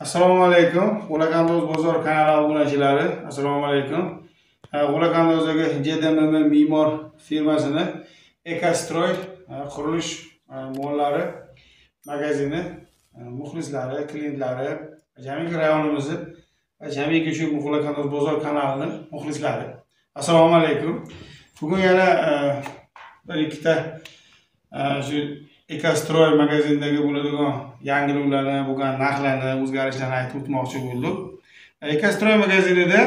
assalomu alaykum. G'ulakandoz bozor kanali obunachilari assalomu alaykum. G'ulakandozdagi jdmm me'mor firmasini ekostroy e, qurilish e, mollari magazini e, muxlislari klientlari jamiki rayonimizni va jamiki shu g'ulakandoz bozor kanalini muxlislari. Assalomu alaykum. Bugun yana bir ikkita shu ekostroy magazindagi bo'ladigan yangiliklarni bo'lgan narxlarni o'zgarishlarni aytib o'tmoqchi bo'ldik. Ekostroy magazinida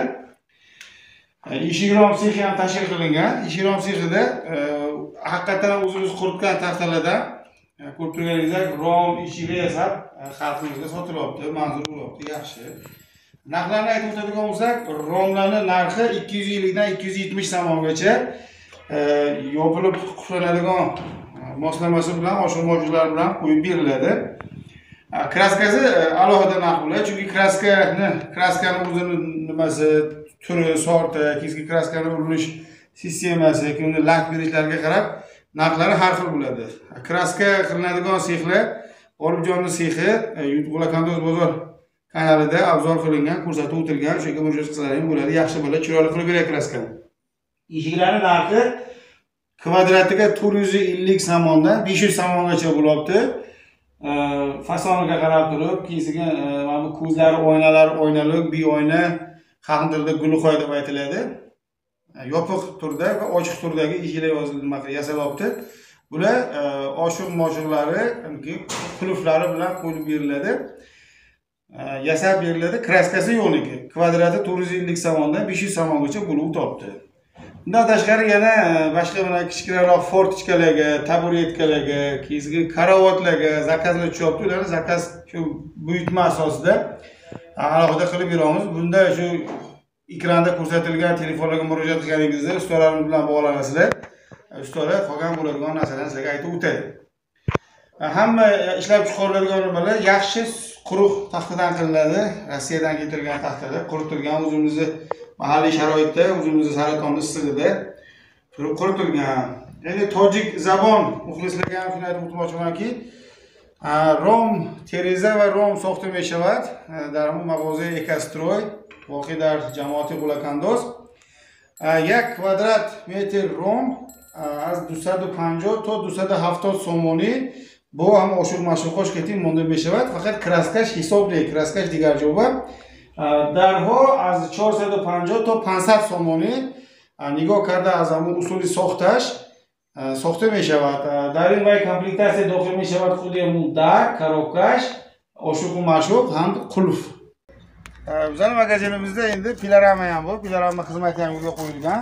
eshikrom sexi ham tashkil qilingan. Eshikrom sexida e, haqiqatdan ham o'zimiz quritgan taxtalardan e, ko'rib turganingizdek rom eshiklar yasab e, xalqimizga sotilyapti manzur bo'lyapti yaxshi. Narxlarni aytib o'tadigan bo'lsak romlarni narxi ikki yuz ellikdan ikki yuz yetmish so'mgacha yopilib qulflanadigan moslamasi bilan oshirmovchilar bilan qo'yib beriladi. Kraskasi e, alohida narx bo'ladi chunki kraskani kraskani o'zini nimasi turi sorti keyin kraskani urilish sistemasi keyin uni lak berishlariga qarab narxlari har xil bo'ladi. Kraska qilinadigan sexlar olibjonni sexi e, g'ulakandoz bozor kanalida abzor qilingan ko'rsatib o'tilgan o'sha murojaat qilsalaring bo'ladi. Yaxshi bo'ladi chiroyli qilib beradi kraskani. Eshiklarni narxi kvadratiga to'rt yuz ellik somondan besh yuz somongacha bo'lyapti fasoniga qarab turib keyinsiga e, mana bu ko'zlari oynalar bi oyna xalq tilida gulixoy deb aytiladi. E, yopiq turda va ochiq turdagi eshiklar yozilib nima yasalyapti bular e, oshiq moshiqlari qulflari bilan qo'yib beriladi. Yasab beriladi kraskasi yo'qniki kvadrati to'rt yuz ellik somondan besh yuz somongacha bo'lib topdi. Undan tashqari yana e, boshqa mana kichkinaroq fortichkalarga taburetkalarga keyingi karavotlarga zakazlar tushyapti ularni zakaz shu buyurtma asosida alohida qilib beramiz. Bunda shu ekranda ko'rsatilgan telefonlarga murojaat qilganingizda ustalarimiz bilan bog'lanasizlar e, ustalar qolgan bo'ladigan narsalarni sizlarga aytib o'tadi e, hamma ishlab chiqariladigan nimalar yaxshi quruq taxtadan qilinadi. Rossiyadan keltirilgan taxtada quritilgan o'zimizni mahalliy sharoitda o'zimizni saratonni issig'ida turib quritilgan endi tojik zabon muxlislarga ham shuni aytib o'tmoqchimanki rom tereza va rom сохта мешавад дар мағозаи экострой воқеъ дар ҷамоати ғулакандоз як квадрат метр ром аз 250 то 270 сомонӣ бо ҳам ошуқ машуқош кетӣ монда мешавад. Фақат краскаш ҳисоб не краскаш дигарҷоба дарҳо аз 450 то 500 сомонӣ. Нигоҳ карда аз ҳамун усули сохташ сохта мешавад. Дар ин вай комплектатсия дохил мешавад худи ҳамун дар коробкаш ошуқу машуқ ҳам қулф. Bizani magazinimizda endi pilaramaam bor pilarama xizmati ham yo'lga qo'yilgan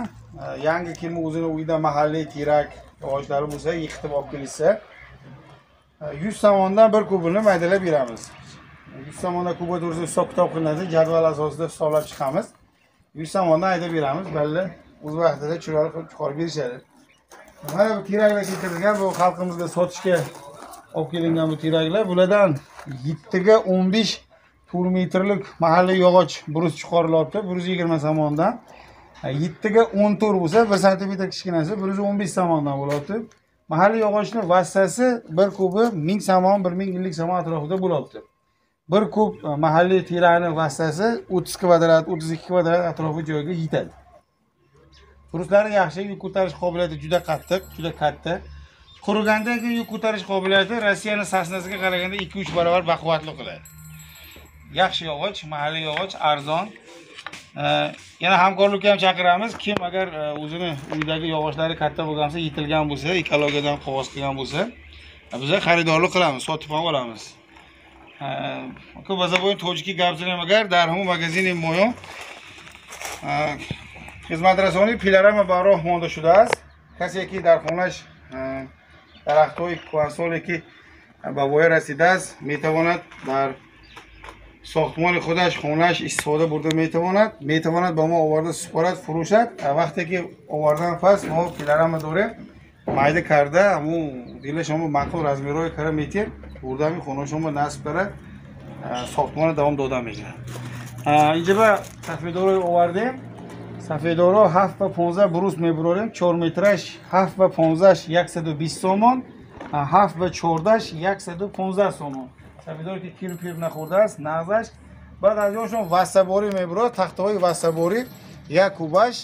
yangi kim o'zini uyida mahalliy terak yog'ochlari bo'lsa yiqitib olib kelishsa yuz somondan bir kubini maydalab beramiz yuz somondan kuba to'g'risida hisob kitob qilinadi. Jadval asosida hisoblab chiqamiz. Yuz somondan haydab beramiz. Balli o'z vaqtida chiroyli qilib chiqarib berishadi mana bu teraklar keltirilgan bu xalqimizga sotishga olib kelingan bu teraklar bulardan yettiga o'n besh to'rt metrlik mahalliy yog'och brus chiqarilyapti bir yuz yigirma somondan. Yettiga o'n to'rt bo'lsa bir santimetr kichkinasi bir yuz o'n besh somondan bo'lyapti. Mahalliy yog'ochni vassasi bir kubi ming somon bir ming ellik somon atrofida bo'lyapti. Bir kub e, mahalliy terakni vassasi o'ttiz kvadrat o'ttiz ikki kvadrat atrofi joyga yetadi. Bruslari yaxshi yuk ko'tarish qobiliyati juda qattiq juda katta. Qurigandan keyin yuk ko'tarish qobiliyati rossiyani sosnasiga qaraganda ikki uch barobar baquvvatli qiladi. Yaxshi yog'och mahalliy yog'och arzon. E, yana hamkorlikka ham chaqiramiz. Kim agar e, o'zini uyidagi yog'ochlari katta bo'lgan bo'lsa yetilgan bo'lsa ekologiyadan qog'oz qilgan bo'lsa biza xaridorlik qilamiz sotib ham olamiz. Ako bazavoju točki gabzine magar dar hum magazin moyo خدمت رسانی پیلره ما به راه مانده شده است. کسی که در خونش درخت های کوهنسالی که به وای رسیده است می‌تواند در ساختمان خودش خونش استفاده برده می‌تواند می‌تواند با ما آورده سپارت فروشد. وقتی که آوردن پس ما پیلره ما داریم. майда карда ҳамун дила шумо мақул размерҳои кара метр бурдами хонаашумо насб карад сохтмон давом дода мегирад инҷа ба сафедоро овардем сафедоро ҳафт ба понздаҳ бурус мебурорем чор метраш ҳафт ба понздаҳш яксаду бист сомон ҳафт ба чордаҳш яксаду понздаҳ сомон помидорки кирпир нахӯрдааст нағзаш баъд аз ёшон вассаборӣ мебурад тахтаҳои вассаборӣ як кубаш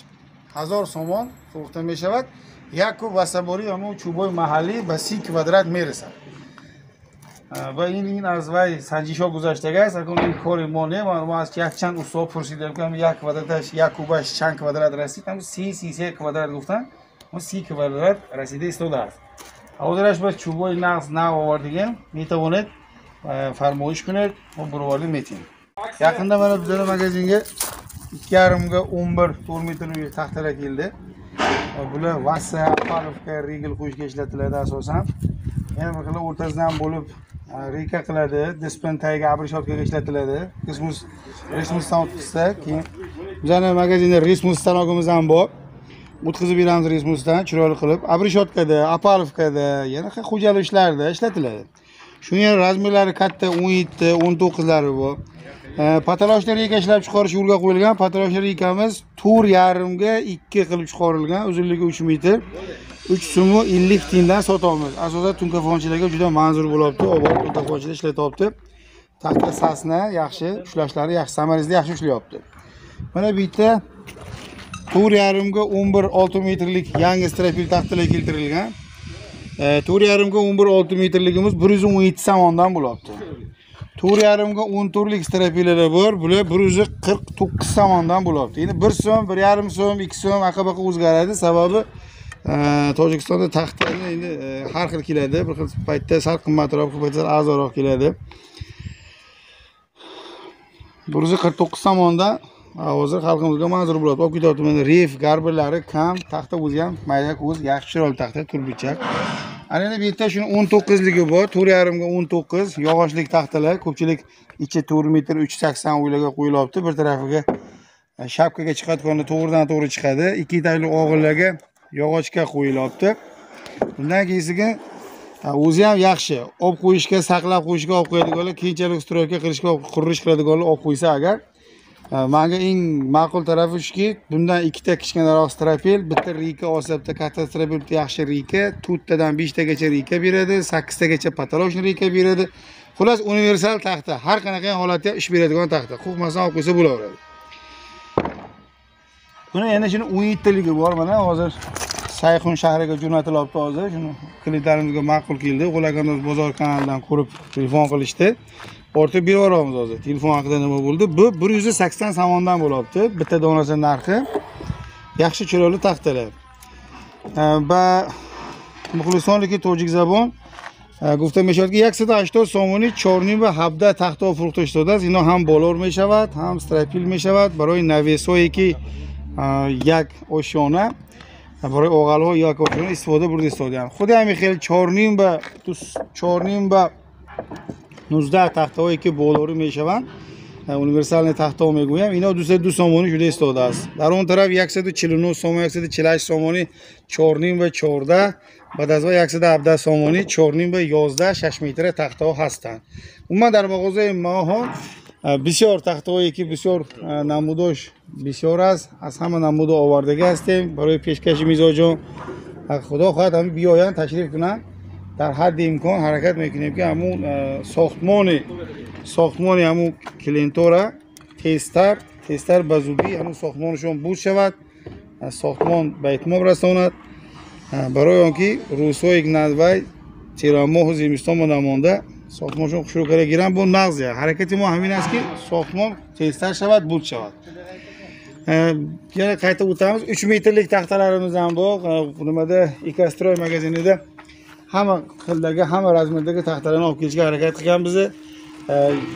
ҳазор сомон фурӯхта мешавад Як куб вассаборӣ ҳамо чӯбҳои маҳаллӣ ба си квадрат мерасад. Ва ин ин аз вай санҷишҳо гузаштагааст. Акун ин кори мо не мо аз якчанд устод пурсида бикам як квадраташ як кубаш чанд квадрат расид. Ҳам си сисе квадрат гуфтан мо си квадрат расида истодааст ҳозираш ба чӯбҳои нағз нав овардигем. Метавонед фармоиш кунед мо буровардӣ метиҳем. Яқинда мана bizani magazinga ikki yarimga o'n bir to'rt metrli taxtalar keldi bular vassa palovka rigel qo'yishga ishlatiladi asosan. Yana bir xil o'rtasidan bo'lib e, reka qiladi dispen tagiga обрешеткаga ishlatiladi. Rismus rismusdan o'tkazsa keyin bizani magazinda rismus stanogimiz ham bor. O'tkazib beramiz rismusdan chiroyli qilib. Обрешеткада apalovkada yana xo'jalik ishlarida ishlatiladi. Shuni ham razmerlari katta o'n yetti o'n to'qqizlari bor. Patolochni reka ishlab chiqarish yo'lga qo'yilgan. Patolochni rekamiz to'rt yarimga ikki qilib chiqarilgan. Uzunligi uch metr. Uch so'mi ellik tiyindan sotamiz asosan tunkafonchilarga juda manzur bo'lyapti. Olib tunkafonchilar ishlatyapti taxta sasna yaxshi ushlashlari yaxshi samarizda yaxshi ushlayapti mana bu yerda to'rt yarimga o'n bir olti metrlik yangi strapil taxtalar keltirilgan. To'rt yarimga o'n bir olti metrligimiz bir yuz o'n yetti somondan bo'lyapti. To'rt yarimga o'n to'rtlik strapilalar bor. Bular bir yuz qirq to'qqiz somondan bo'lyapti. Endi bir so'm bir yarim so'm ikki so'm aqa baqa o'zgaradi. Sababi e, tojikistonda taxtani endi e, har xil keladi. Bir xil paytda sal qimmatroq bir paytda arzonroq keladi. Bir yuz qirq to'qqiz somondan hozir xalqimizga manzur bo'ladi olib ketyapti mana ref garbirlari kam taxta o'zi ham mayda ko'z yaxshi chiroyli taxta turbichak ana endi bu yerda shuni o'n to'qqizligi bor. To'rt yarimga o'n to'qqiz. Yog'ochlik taxtalar ko'pchilik ichi to'rt metr uch sakson o'ylarga qo'yilyapti bir tarafiga e, shapkaga chiqadiganlar to'g'ridan to'g'ri chiqadi. Ikki etakli og'irlarga yog'ochga qo'yilyapti bundan keyinsiga e, o'zi ham yaxshi. Olib qo'yishga saqlab qo'yishga olib qo'yadiganlar keyinchalik stroyka qilishga qurilish qiladiganlar olib qo'ysa agar manga eng ma'qul tarafi shuki bundan ikkita kichkinaroq strapel bitta rika olsa bitta katta strapel bitta yaxshi rika to'rttadan beshtagacha rika beradi sakkiztagacha patolochniy rika beradi. Xullas universal taxta har qanaqa holatda ham ish beradigan taxta qo'rqmasdan olib qo'ysa bo'laveradi. Buni endi shuni o'n yettiligi bor mana hozir sayxun shahriga jo'natilyapti hozir shuni klientlarimizga ma'qul keldi g'ulakandoz bozor kanalidan ko'rib telefon qilishdi. Ortib berib yuboramiz hozir. Telefon haqida nima bo'ldi? Bu bir yuz sakson somondan bo'lyapti. Bitta donasi narxi. Yaxshi chiroyli taxtalar. Va muxlisonliki tojik zabon. گفتم می‌شود که 180 سامانی چارنی و 17 تخت فروخته شده است اینا هم بالور می شود هم استرپیل می شود برای نویس هایی که یک آشیانه برای اوغل ها یک آشیانه استفاده برده استفاده خود همین خیلی چارنیم و چارنیم و 19 тахтаҳое ки болорӣ мешаванд э, универсальные тахтаҳо мегӯям ино 202 сомонӣ шуда истодааст дар он тараф 149 сомон 148 сомонӣ 4 ва 14 баъд аз ва 117 сомонӣ 4 ва 11 6 метра тахтаҳо ҳастанд. Умуман дар мағозаи маҳо э, бисёр тахтаҳое ки бисёр э, намудош бисёр аст. Аз ҳама намудо овардагӣ ҳастем. Барои пешкаши мизоҷон худо хоҳад ҳами биёянд ташриф кунанд. در حد امکان حرکت می‌کنیم که همون ساختمان ساختمان همون کلینتورا تستر تستر به زودی همون ساختمانشون بود شود. ساختمان به اتمام رساند. برای آنکه یک ندوی تیرا ماه زمستان ما نمانده ساختمانشون شروع کرده گیرن با نغزه حرکت ما همین است که ساختمان تستر شود بود شود. yana qayta o'tamiz uch metrlik taxtalarimiz ham bor nimada ekastroy magazinida hamma xildagi hamma razmerdagi taxtalarni olib kelishga harakat qilganmiz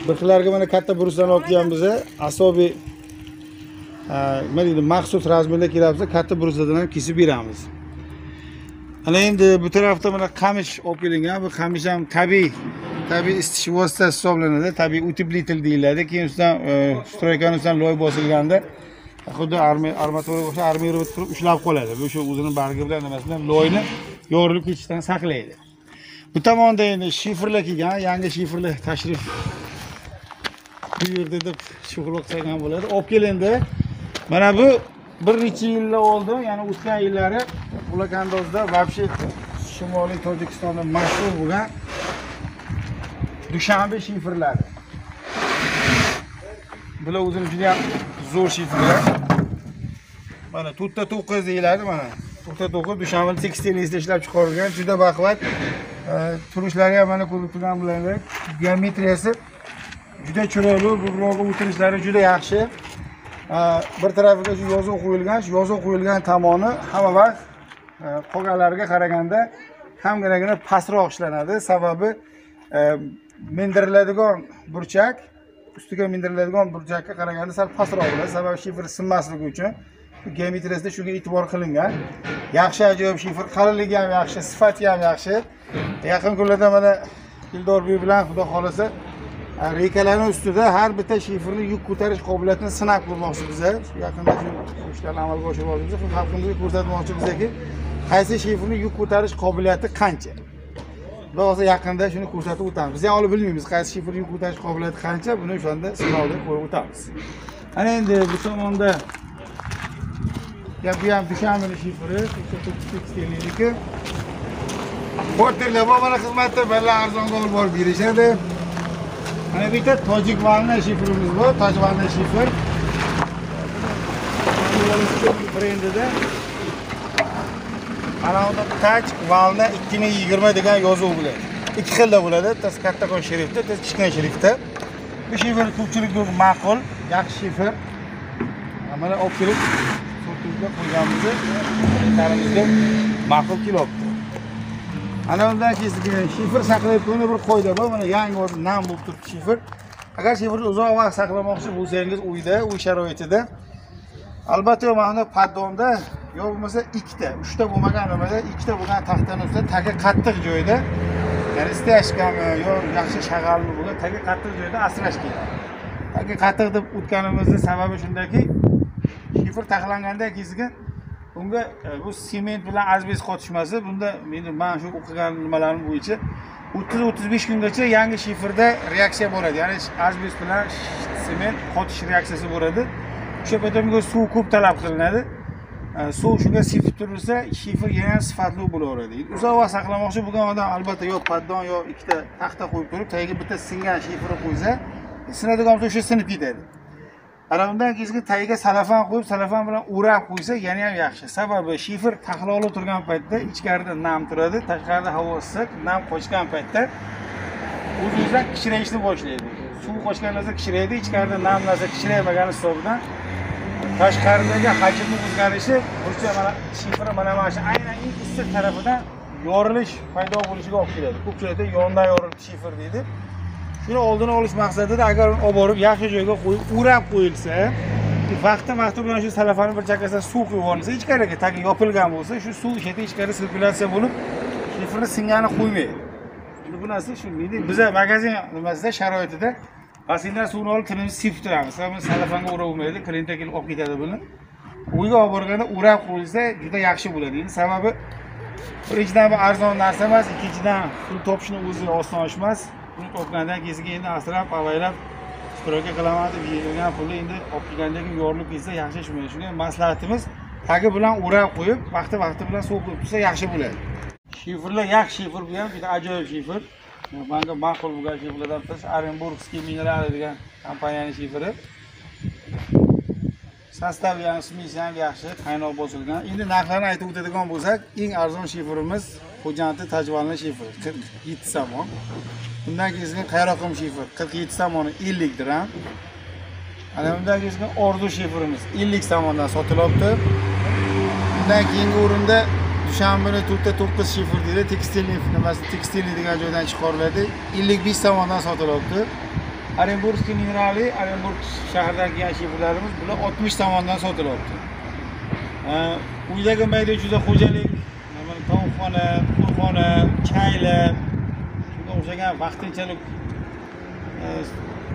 birlarga mana katta bruslarni olib kelganmiz asobiy nima deydi maxsus razmerda kelamiz katta bruslardan ham kesib beramiz. Ana endi bu tarafda mana qamish olib kelingan. Bu qamish ham tabiiy tabiiy isitish vositasi hisoblanadi. Tabiiy утеплитель deyiladi. Keyin ustidan e, stroykani ustidan loy bosilganda xuddi armatura o'xshab armira qilib turib ushlab qoladi. Bu shu o'zini bargi bilan nimasi bilan loyni yorilib ketishdan saqlaydi. Bu tomonda endi shifrlar kelgan yangi shifrlar tashrif buyurdi deb shuhrat qilgan bo'ladi. Olib kelindi. Mana bu bir necha yillar oldin ya'ni o'tgan yillari ulakandozda вообще shimoliy tojikistonda mashhur bo'lgan dushanbe shifrlari. Bular o'zini juda ham zo'r shifrlar. Mana to'rtta to'qqiz deyiladi mana. To'rtta to'qqiz dushanbe tekstilingizda ishlab chiqarilgan. Juda baquvvat turishlari ham mana ko'rib turgan bilalar geometriyasi juda chiroyli. Bu birovga o'tirishlari juda yaxshi. Bir tarafiga shu yozuv qo'yilgan shu yozuv qo'yilgan tomoni hamma vaqt qolganlariga qaraganda hamginagina pastroq ishlanadi. Sababi mindiriladigan burchak ustiga mindiriladigan burchakka qaraganda sal pastroq bo'ladi. Sababi shifer sinmasligi uchun geometriyasida shunga e'tibor qilingan yaxshi ajoyib shifr qalinligi ham yaxshi sifati ham yaxshi. Yaqin kunlarda mana Ildorbiy bilan xudo xohlasa e, rekalarni ustida har bitta shifrni yuk ko'tarish qobiliyatini sinab ko'rmoqchimiz shu yaqinda shu ishlarni amalga oshirmoqchimiz xalqimizga ko'rsatmoqchimizki qaysi shifrni yuk ko'tarish qobiliyati qancha? Xudo xohlasa yaqinda shuni ko'rsatib o'tamiz. Biz ham hali bilmaymiz qaysi shifr yuk ko'tarish qobiliyati qancha buni o'shanda sinovda ko'rib o'tamiz. Ana endi bu tomonda bu ham dushanbeni shifri tekstilniki porterlar bor mana xizmatda birlar arzonga olib borib berishadi mana bu yerda tojik valna shifrimiz bor toj valna shifr brendida mana unda taj valna ikki ming yigirma degan yozuv bo'ladi ikki xilda bo'ladi bittasi kattakon shriftda bittasi kichkina shriftda bu shifr ko'pchilikga ma'qul yaxshi shifr mana olib kelib sortimizga qo'yganmizni reytarimizga ma'qul kelyapti. Ana undan keyin shifr saqlayotganda bir qoida bor mana yangi hozir nam bo'lib turibdi shifr. Agar shifrni uzoq vaqt saqlamoqchi bo'lsangiz uyda uy sharoitida albatta mana poddomda, yo bo'lmasa ikkita uchta bo'lmagan nimada ikkita bo'lgan taxtani ustida tagi qattiq joyda ya'ni stяжками yo yaxshi shag'almi bo'lgan tagi qattiq joyda asrash kerak. Tagi qattiq deb o'tganimizni sababi shundaki shifr taxlanganda keyin unga e, bu sement bilan azbest qotishmasi bunda meni man shu o'qigan nimalarim bo'yicha o'ttiz o'ttiz besh kungacha yangi shifrda reaksiya bo'ladi ya'ni azbest bilan sement qotish reaksiyasi bo'ladi o'sha paytda suv ko'p talab qilinadi. E, suv shunga sepib turilsa shifr yana sifatli bo'laveradi. Uzoq vaqt saqlamoqchi bo'lgan odam albatta yo paddon yo ikkita taxta qo'yib turib tagiga bitta singan shifrni qo'ysa sinadigan bo'lsa o'sha sinib ketadi. Ana undan keyingi tagiga salafan qo'yib salafan bilan o'rab qo'ysa yana ham yaxshi. Sababi shifer taxloli turgan paytda ichkarida nam turadi tashqarida havo issiq nam qochgan paytda o'z o'zidan kichrayishni boshlaydi. Suv qochgan narsa kichraydi ichkarida nam narsa kichraymagani hisobidan tashqaridagi hajmni o'zgarishi burcha mana shifri mana mana shu aynan eng issiq tarafidan yorilish paydo bo'lishiga olib keladi. Ko'pchilikda yondan yorilib shifer deydi. Shuni oldini olish maqsadida agar uni olib borib yaxshi joyga qo'yib o'rab qo'yilsa vaqti vaqti bilan shu salafani bir chakkasidan suv quyib olinsa ichkariga tagi yopilgan bo'lsa shu suv o'sha yerda ichkari sirkulyatsiya bo'lib shifrni singani qo'ymaydi. Endi bu narsa shu biza magazin nimasida sharoitida basseyndan suvni olib tilimizni sepib turamiz. Salafanga o'rab bo'lmaydi klientga kelib olib ketadi buni. Uyga olib borganda o'rab qo'yilsa juda yaxshi bo'ladi. Endi sababi birinchidan bu arzon narsa emas ikkinchidan pul topishni o'zi oson ish emas pul topgandan keyin endi asrab avaylab stroyka qilaman deb yig'ilgan pulni endi olib kelgandan keyin yorilib ketsa yaxshi ish bo'lmaydi shunga maslahatimiz tagi bilan o'rab qo'yib vaqti vaqti bilan suv quyib tursa yaxshi bo'ladi. Shifrlar yaxshi shifr bu ham juda ajoyib shifr. Manga ma'qul bo'lgan shifrlardan bittasi orenburgskiy minerali degan kompaniyani shifri. Sostavi ham smeси ham yaxshi qaynoq bosilgan endi narxlarni aytib o'tadigan bo'lsak eng arzon shifrimiz xo'jandi tajvalni shifri qirq yetti somon bundan keyin qayroqim shifr qirq yetti somoni ellik dirham. Ana bundan keyin orzu shifrimiz ellik somondan sotilyapti undan keyingi o'rinda dushanbani to'rtta to'qqiz shifr deydi tekstilniy nimasi tekstilniy degan joydan chiqariladi ellik besh somondan sotilyapti orenburgskiy minerali orenburg shahridan kelgan shifrlarimiz bular oltmish somondan sotilyapti э, uydagi mayda juda xo'jalik tovuqxona qo'rxona chaylar o'xshagan vaqtinchalik e,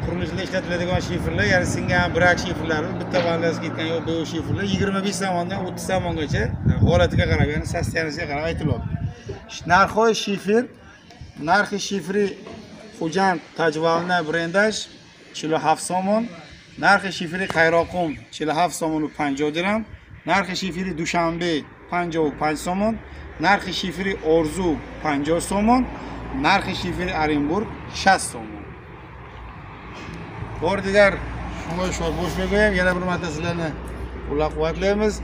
qurilishda ishlatiladigan shifrlar ya'ni singan brak shifrlari bitta vannasi ketgan yo bu shifrlar yigirma besh somondan o'ttiz somongacha holatiga qarab ya'ni soстояниясiga qarab aytiladi. Narxoy shifr narxi shifri xo'jand tajvalna brendaj chilo hafт somon narxi shifri qayroqum chilo hafт somonu panjoh diram narxi shifri dushanbe panjoh panj somon narxi shifri orzu panjoh somon narxi shifer orenburg 60 so'm bor digar shunga shu bo'shmaga ham yana bir marta sizlarni qo'llab quvvatlaymiz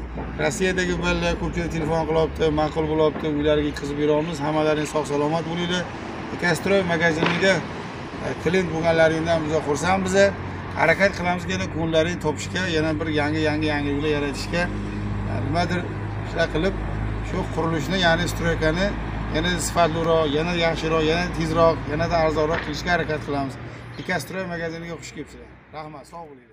rossiyadagi bolalar ko'pchilik telefon qilyapti ma'qul bo'lyapti uylariga yetkazib beramiz hammalaring sog' salomat bo'linglar. Kastroy magaziniga e, klient bo'lganlaringdan biz xursandmiz harakat qilamiz yana ko'ngillaringni topishga yana bir yangi yangi yangiliklar yaratishga. E, nimadir ishlar qilib shu qurilishni ya'ni stroykani yana sifatliroq yana yaxshiroq yana tezroq yanada arzonroq qilishga harakat qilamiz. Ikastroy magaziniga xush kelibsizlar. Rahmat sog' bo'ling.